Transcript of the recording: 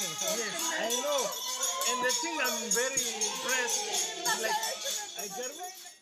yes, I know. And the thing I'm very impressed like, I German?